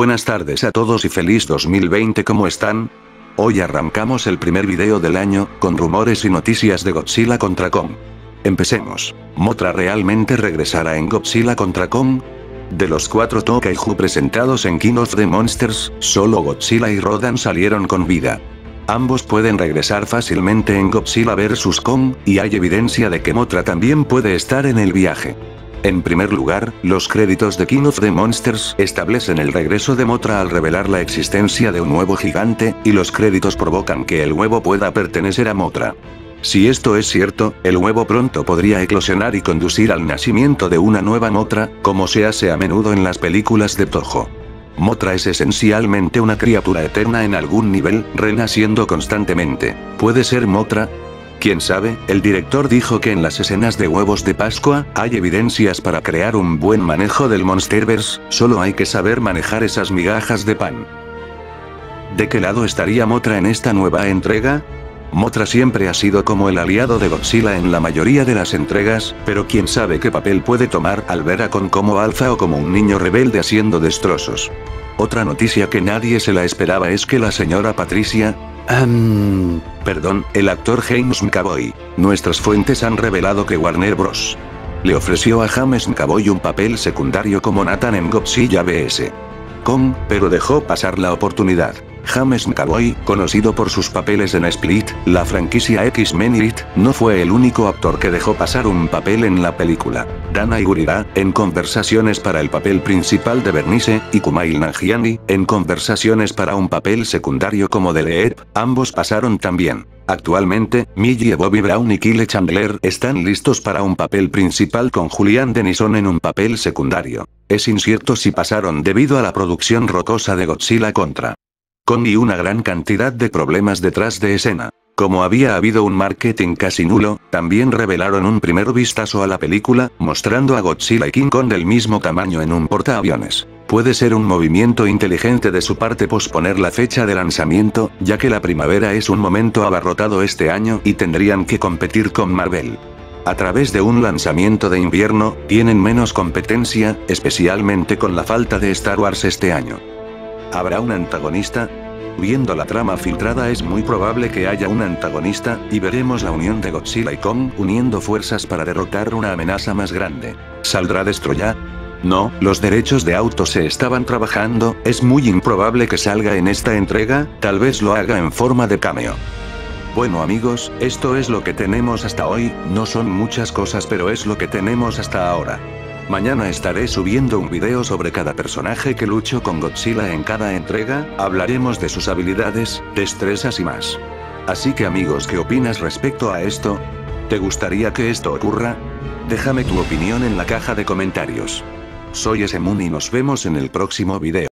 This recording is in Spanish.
Buenas tardes a todos y feliz 2020 ¿cómo están? Hoy arrancamos el primer video del año, con rumores y noticias de Godzilla contra Kong. Empecemos. ¿Motra realmente regresará en Godzilla contra Kong? De los cuatro Tokaiju presentados en King of the Monsters, solo Godzilla y Rodan salieron con vida. Ambos pueden regresar fácilmente en Godzilla vs. Kong, y hay evidencia de que Motra también puede estar en el viaje. En primer lugar, los créditos de King of the Monsters establecen el regreso de Motra al revelar la existencia de un nuevo gigante, y los créditos provocan que el huevo pueda pertenecer a Motra. Si esto es cierto, el huevo pronto podría eclosionar y conducir al nacimiento de una nueva Motra, como se hace a menudo en las películas de Toho. Motra es esencialmente una criatura eterna en algún nivel, renaciendo constantemente. ¿Puede ser Motra? Quién sabe, el director dijo que en las escenas de huevos de Pascua, hay evidencias para crear un buen manejo del Monsterverse, solo hay que saber manejar esas migajas de pan. ¿De qué lado estaría Motra en esta nueva entrega? Motra siempre ha sido como el aliado de Godzilla en la mayoría de las entregas, pero quién sabe qué papel puede tomar al ver a Con como alfa o como un niño rebelde haciendo destrozos. Otra noticia que nadie se la esperaba es que la señora Patricia, perdón, el actor James McAvoy. Nuestras fuentes han revelado que Warner Bros. le ofreció a James McAvoy un papel secundario como Nathan en Godzilla vs. Kong, pero dejó pasar la oportunidad. James McAvoy, conocido por sus papeles en Split, la franquicia X-Men y It, no fue el único actor que dejó pasar un papel en la película. Dana Igurira, en conversaciones para el papel principal de Bernice, y Kumail Nanjiani, en conversaciones para un papel secundario como de Leep, ambos pasaron también. Actualmente, Millie Bobby Brown y Kyle Chandler están listos para un papel principal con Julian Denison en un papel secundario. Es incierto si pasaron debido a la producción rocosa de Godzilla contra con y una gran cantidad de problemas detrás de escena. Como había habido un marketing casi nulo, también revelaron un primer vistazo a la película, mostrando a Godzilla y King Kong del mismo tamaño en un portaaviones. Puede ser un movimiento inteligente de su parte posponer la fecha de lanzamiento, ya que la primavera es un momento abarrotado este año y tendrían que competir con Marvel. A través de un lanzamiento de invierno, tienen menos competencia, especialmente con la falta de Star Wars este año. ¿Habrá un antagonista? Viendo la trama filtrada es muy probable que haya un antagonista, y veremos la unión de Godzilla y Kong uniendo fuerzas para derrotar una amenaza más grande. ¿Saldrá Destroya? No, los derechos de auto se estaban trabajando, es muy improbable que salga en esta entrega, tal vez lo haga en forma de cameo. Bueno amigos, esto es lo que tenemos hasta hoy, no son muchas cosas pero es lo que tenemos hasta ahora. Mañana estaré subiendo un video sobre cada personaje que lucho con Godzilla en cada entrega, hablaremos de sus habilidades, destrezas y más. Así que amigos ¿qué opinas respecto a esto? ¿Te gustaría que esto ocurra? Déjame tu opinión en la caja de comentarios. Soy Moon y nos vemos en el próximo video.